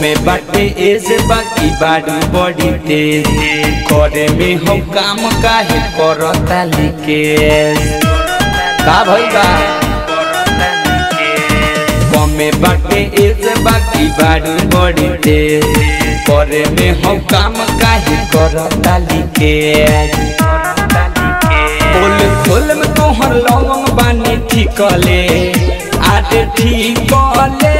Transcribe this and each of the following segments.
कमे बाटे, एज बाकी बाड़ी, बड़ी तेज। करे में हम काम काहे करता लिकेज। का भइल? बा कमे बाटे, एज बाकी बाड़ी, बड़ी तेज। करे में हम काम काहे करता लिकेज। बोल खोल में तोहर लवंग बानी ठिकले आटे ठिकले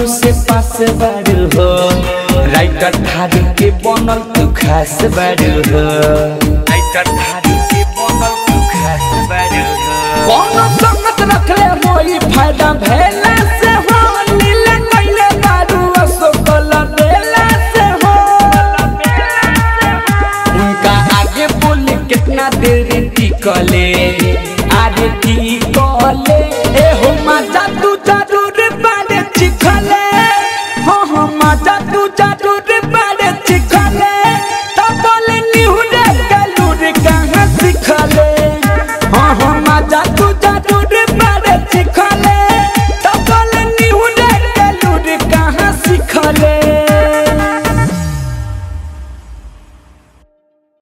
तू से पास बारू हो। राइटर थारी के बनल तू खास बारू हो। राइटर थारी के बनल तू खास बारू हो। कोनो संगत रखले होई फ़ायदा भेला से हो नीले कइले बारू अशोकल बेला से हो उनका आगे बोले कितना देर टिकले आगे टिकले